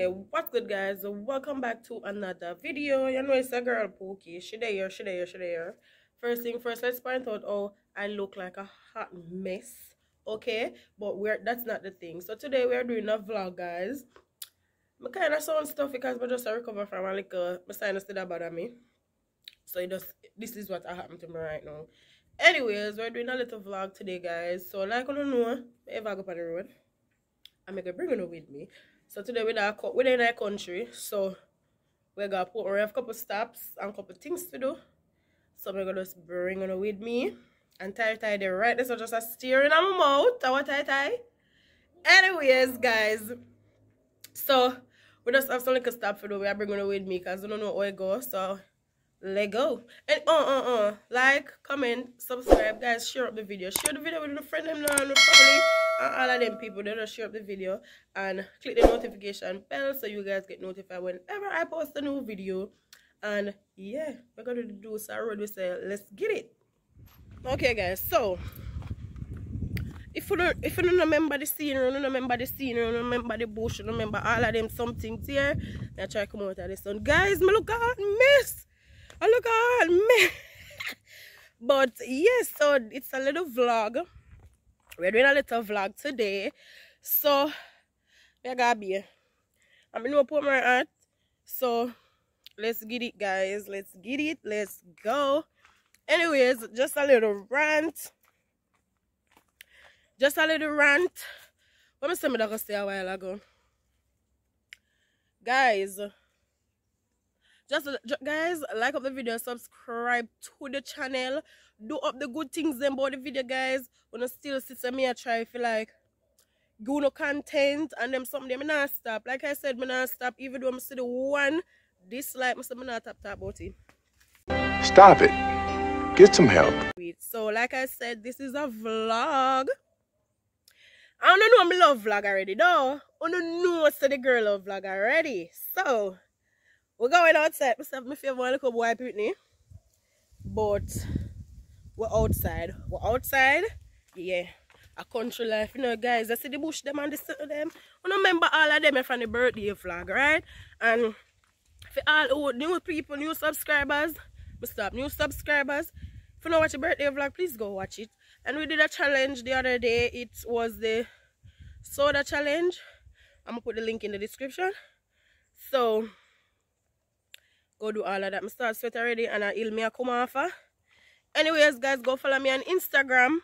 Okay, what's good guys? Welcome back to another video. You know it's a girl Pookie. She there, she there, she there. First thing first, let's point out oh I look like a hot mess. Okay, but we're that's not the thing. So today we're doing a vlog, guys. I kind of sound stuff because I just recover from a little my sinus did bother me. So it just this is what happened to me right now. Anyways, we're doing a little vlog today, guys. So like I don't know, if I go on the road, I'm gonna bring it with me. So today we're in we're in our country, so we're gonna put we have a couple stops and a couple things to do. So I'm gonna just bring it with me and tie tie the right. This is just a steering on my mouth. Our tie tie. Anyways, guys, so we just have some little stop for do. We are bringing it with me because I don't know where it goes. So let go. And uh uh uh like comment subscribe guys share up the video. Share the video with your friend and family and all of them people that just share up the video and click the notification bell so you guys get notified whenever i post a new video. And yeah we're gonna do so we say let's get it. Okay guys so if you don't if you don't remember the scene you don't remember the scene you don't remember the bush you don't remember all of them some things here i try to come out of the sun guys me look at miss Oh, look at me. but yes, so it's a little vlog. We're doing a little vlog today. So, I got be. I'm gonna put my heart. So, let's get it, guys. Let's get it. Let's go. Anyways, just a little rant. Just a little rant. What am I saying that say a while ago? Guys, just uh, guys like up the video subscribe to the channel. Do up the good things then about the video guys. When I still sit me I try feel like. Go no content and them something me not stop. Like I said me not stop even though I'm still the one dislike me, so me not tap tap about it. Stop it. Get some help. So like I said this is a vlog. I don't know I'm love vlog already though. I don't know what's the girl love vlog already. So we're going outside. Myself, my favorite little boy Britney. But we're outside. We're outside. Yeah. A country life, you know, guys. I see the bush them and the city them. I remember all of them from the birthday vlog, right? And for all new people, new subscribers, stop new subscribers. If you don't watch the birthday vlog, please go watch it. And we did a challenge the other day. It was the soda challenge. I'm gonna put the link in the description. So go do all of that. I start sweat already and I ill me a come off. Anyways, guys, go follow me on Instagram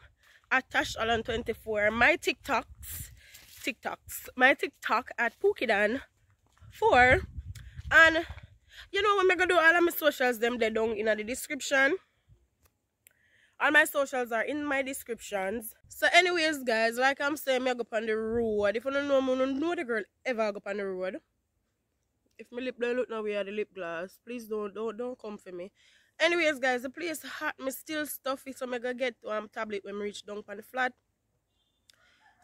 at TashHolland24. My TikToks, TikToks, my TikTok at PookieDon4. And you know when I go do all of my socials, them they down in the description. All my socials are in my descriptions. So anyways, guys, like I'm saying, I go up on the road. If you don't know me, don't know the girl ever go up on the road if my lip don't look now we are the lip gloss. Please don't don't don't come for me. Anyways guys the place hot me still stuffy so I'm gonna get to um tablet when we reach down on the flat.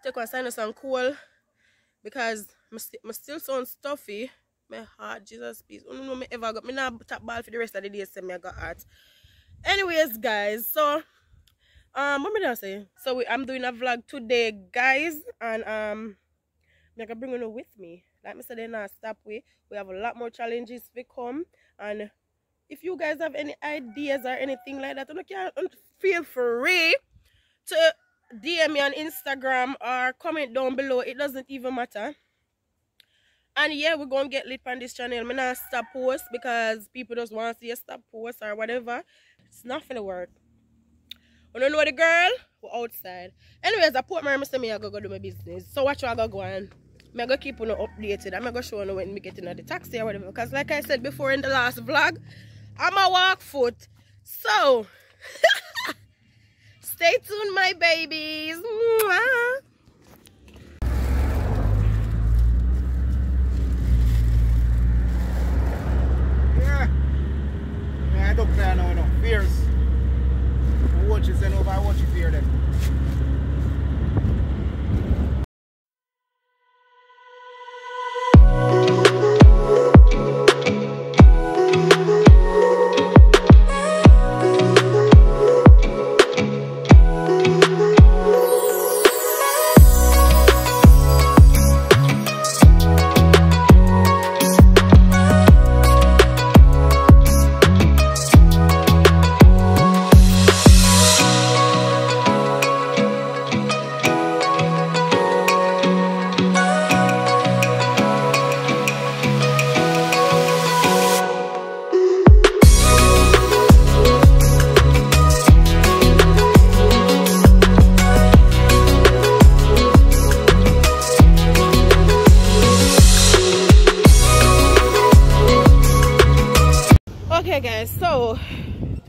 Take one sinus and cool because my, st my still sound stuffy. My heart jesus please. I don't know me ever got me not tap ball for the rest of the day so me I got heart anyways guys so um what me gonna say? So we, i'm doing a vlog today guys and um i'm gonna bring you with me like I said, they not stop we. We have a lot more challenges to come. And if you guys have any ideas or anything like that, you can feel free to DM me on Instagram or comment down below. It doesn't even matter. And yeah, we're going to get lit on this channel. I'm not stop post because people just want to see a stop post or whatever. It's not to work. I don't know the girl, we're outside. Anyways, I put my Mr. Me, I go, go do my business. So watch what I go go on. I'm going to keep on updated. I'm going to show you when we get in the taxi or whatever. Because like I said before in the last vlog, I'm a walk foot. So, stay tuned, my babies. Mwah.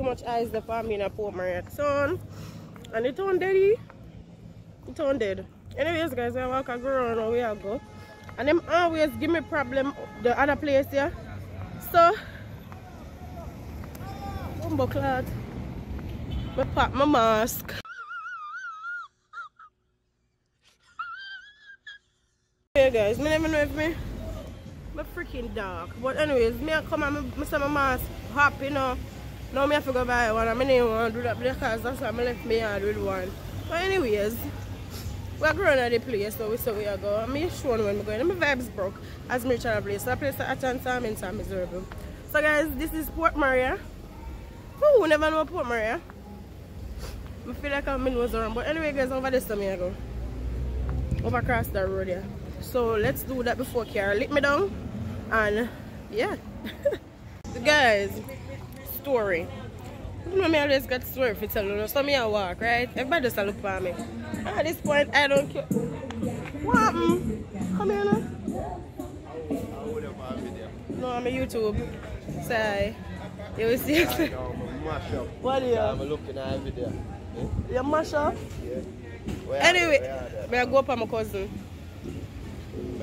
Much eyes the family in a Port Maria town. And it turned dead. Eh? It turned dead. Anyways guys, I walk a go around where I go. And them always give me problem the other place here. So Bumbo clad. I pack my mask. Hey guys, me never me my freaking dark. But anyways, me come and me, me my mask happy you know. Now me have to go buy one I didn't want to do that because that's why I left me yard with one. But anyways, we're growing at the place so we say we are go. I'm sure when we're going. My vibes broke as me trying to place. So I place at chance I'm in some miserable. So guys, this is Port Maria. Who never know Port Maria? I feel like I'm in was around. But anyway guys, over this time I go. Over across the road here. So let's do that before Kiara lick me down. And yeah. the guys, story. Know me always got story for tell you. So me I walk, right? Everybody just look for me. At this point, I don't care. What happened? Come here now. No, I'm a YouTube. Say, you will see. what are you? I'm looking at every day. You mash up? Yeah. Anyway, may I go up on my cousin?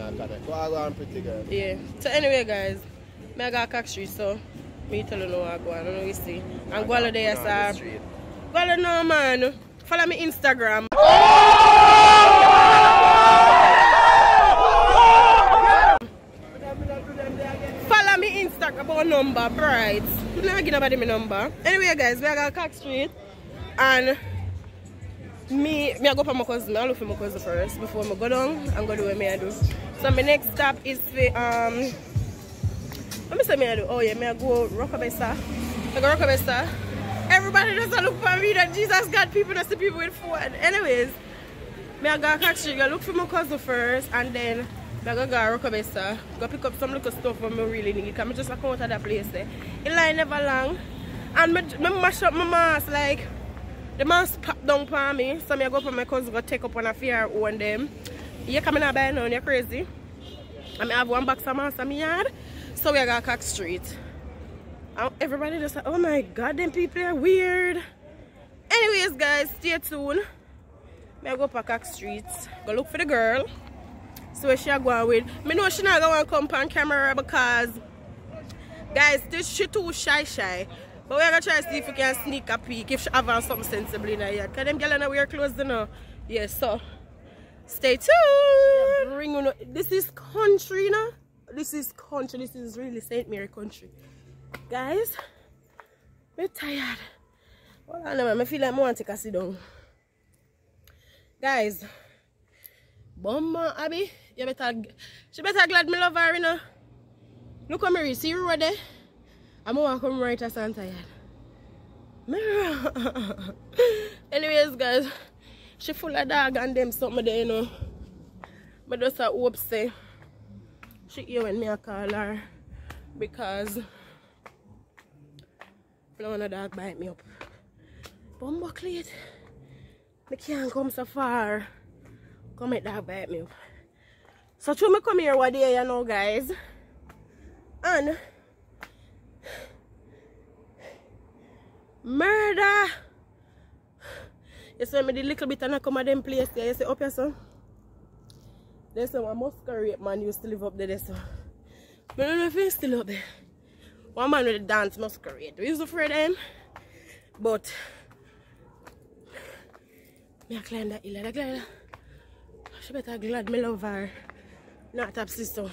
Where are they? Man, Go around pretty girl. Yeah. So anyway, guys, I got Cock Street, so me tell you what I go on. I know you see. And go on there, sir. Go on now, man. Follow me Instagram. Follow me Instagram about number, bright. I'm not giving nobody my number. Anyway, guys, we are at Cock Street, and me, me I go for my cousin. I look for my cousin first before I go down and go do what me I do. So my next stop is for um. Let me say me I do. Oh yeah, me I go Rockabessa. I go Rockabessa. Everybody a look for me that Jesus got people that's the people with food. Anyways, me I go actually go look for my cousin first and then I go go Rockabessa. Go pick up some little stuff that me really need. Cause me just like out of that place there. The line never long. And me, me mash up my mask like the mask pop down for me. So me I go for my cousin go take up on a fear one them. You coming out by now, you're crazy. I mean, I have one box of mask in my yard. So we are going Cock Street. And everybody just like, oh my god, them people are weird. Anyways, guys, stay tuned. I go up Cock Street. Go look for the girl. So where she going with. Me know she not going to come on camera because guys, this she too shy shy. But we're gonna try to see if we can sneak a peek if she have on something sensible in her yard. Cause them girls not wear clothes you know. Yeah, so stay tuned. Bring this is country, you know. This is country. This is really St. Mary country. Guys, I'm tired. Hold on, man. I feel like I want to take a sit down. Guys, Bomba Abby, you better, she better glad me love her, you know. Look at me, see right there? I'm gonna come right Santa yard. Mirror. Anyways, guys, she full of dog and them something there, you know. But just I hope say she hear when me I call her because I don't a dog bite me up. Bumbo cleat. Me can't come so far. Come make dog bite me up. So true me come here one day, you know guys. And You see me the little bit and I come at them place there. You see up here son. There's some masquerade man used to live up there, so. But I don't know if he's still up there. One man with a dance masquerade. We used to afraid of him. But me I climb that hill I climb She better glad me love her. Not up sister.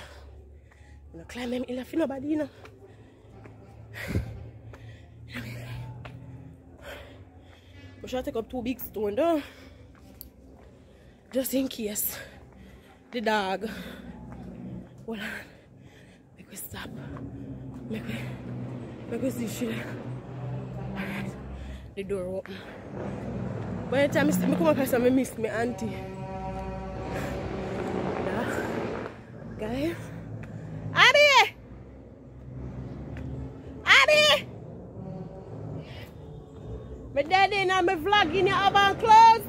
You know, climb them hill for nobody, you know. But she'll take up two big stone though. Just in case the dog. Hold on. Make we stop. Make we make we see she Alright. The door open. By the time I come up I miss my auntie. Yeah. Guys. And I'm a vlogging in your oven clothes.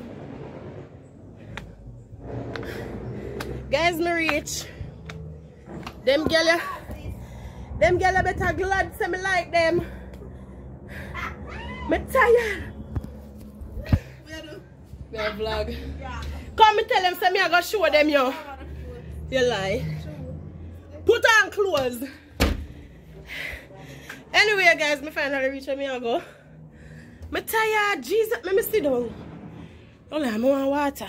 Guys, me reach. Them gyal, them gyal better glad say me like them. Me tired. Me a vlog. Come me tell them say me I go show them yo. You lie. Put on clothes. Anyway guys, me finally reach where me I go. Me tired. Jesus, let me sit down. Only I want water.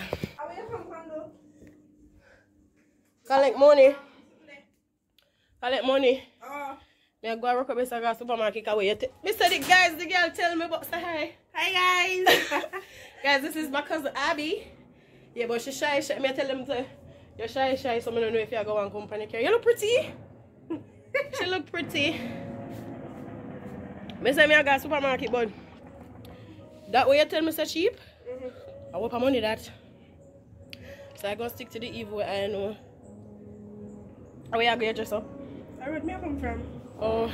Collect money. Collect money. Uh. Me I go work up a supermarket away. You t- Me said it guys, the girl tell me about say hi. Hi guys. guys, this is my cousin Abby. Yeah, but she shy, shy. Me tell them to you're shy, shy, so I don't know if you go on company care. You look pretty. she look pretty. Me say me I got supermarket, but that way you tell me so cheap. Mm-hmm. I hope I'm money that. So I'm gonna stick to the evil uh, way I know. How you gonna dress up? I would me come from. Oh.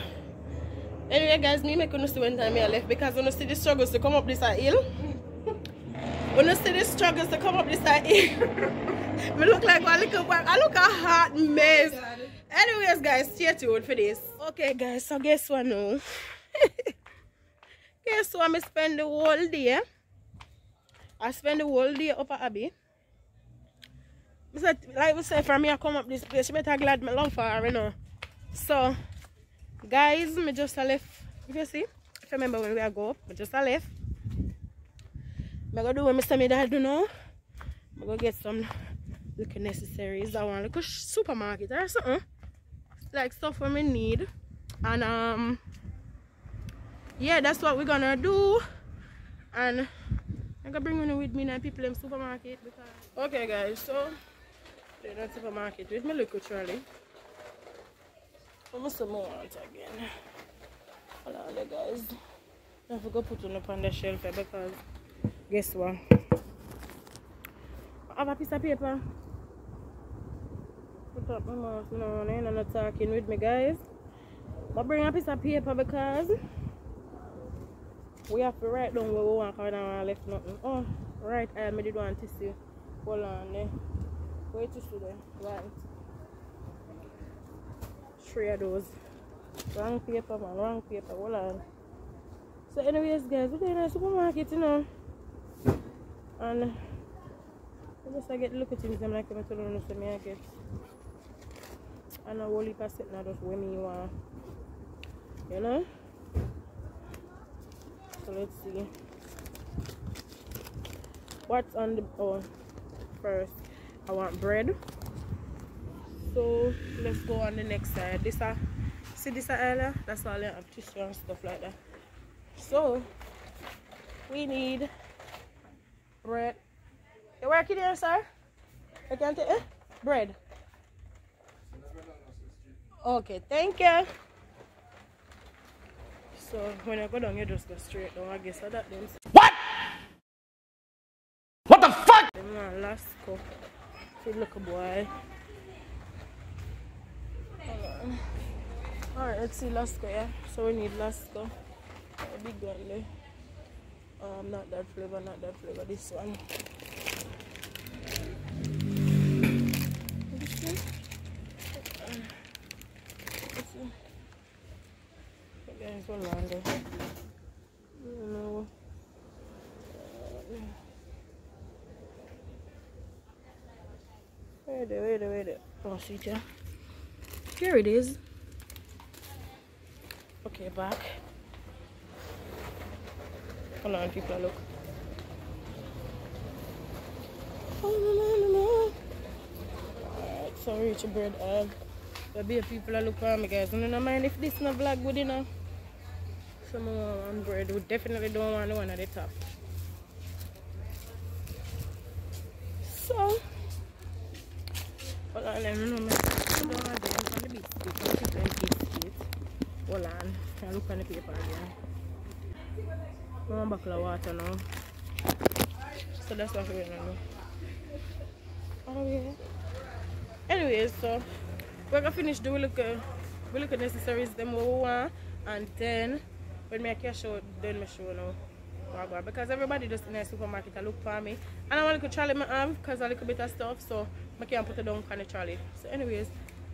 Anyway guys, me make you see when time I left because when you see the struggles to come up this hill. When you see the struggles to come up this hill. me look like one little boy. I look a hot mess. Anyways guys, stay tuned for this. Okay guys, so guess what now? guess so I'm spend the whole day. I spend the whole day up at Abby. Said, like we say, for me, I come up this place, she better glad me love for her, you know. So, guys, me just left. If you see, if you remember when we go up, me just left. Me go do what Mr. Me dad do now. Me go get some little necessaries. I want like a supermarket or something. Like stuff for me need. And um yeah, that's what we're gonna do. And I'm gonna bring you with me now people in supermarket because Okay guys, so they're not supermarket with me little trolley. Some more out again. Hold on there guys. To go put one up on the shelf because guess what? I have a piece of paper. Put up my mouth now and I'm not talking with me guys. But bring a piece of paper because we have to write down where we want because I don't left nothing. Oh, right, I did want to see. Hold on eh. there. Wait to see there. Right. Three of those. Wrong paper, man. Wrong paper. Hold on. So, anyways, guys, we're in a supermarket, you know. And uh, I just I get look at things. I'm like, I'm telling you, so I get. And a whole heap of set now, just where me want. You know? So, let's see. What's on the. Oh, first, I want bread. So let's go on the next side. This uh see this area that's all I have tissue and stuff like that. So we need bread. You working here sir? I can take eh? bread. Okay thank you so when I go down you just go straight down I guess so that then What? What the fuck? them last cup see look a boy Alright, let's see Lasco, yeah. So we need Lasco. A big one there. Um, not that flavor, not that flavor, this one. There. I don't know. Wait there, wait there, wait there. Oh, see ya. Here it is. Okay, back. Hold on, people, look. Alright, so reach a bread aisle. There be people that look for me, guys. I don't mind if this not vlog good enough. Some on bread. We definitely don't want the one at the top. So, hold on, let me know. Them on the biscuit. Hold on. Can look on the paper again. One buckle of water now. So that's what we're gonna do. Oh yeah. Anyways, so we're gonna finish the look uh, we look at necessaries them what we want and then when me cash out then me show now. I got. Because everybody just in the supermarket I look for me. And I want to trolley my arm because a little bit of stuff so I can't put it down on the trolley. So anyways,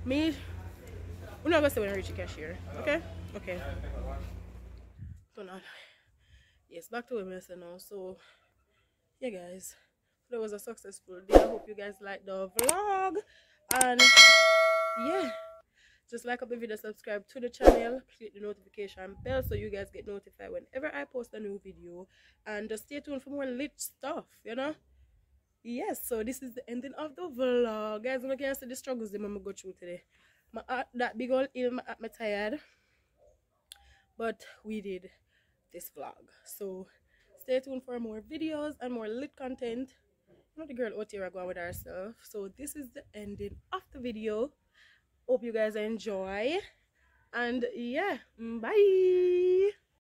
me we're not gonna say when I reach the cashier. Okay? Okay. So now yes back to what ms now so yeah guys that was a successful day i hope you guys like the vlog and yeah just like up the video subscribe to the channel click the notification bell so you guys get notified whenever i post a new video. And just stay tuned for more lit stuff you know? Yes so this is the ending of the vlog. Guys i'm gonna see the struggles that i'm go through today. My that big old ill my me tired. But we did this vlog. So stay tuned for more videos and more lit content. Know the girl out going with herself. So this is the ending of the video hope you guys enjoy. And yeah bye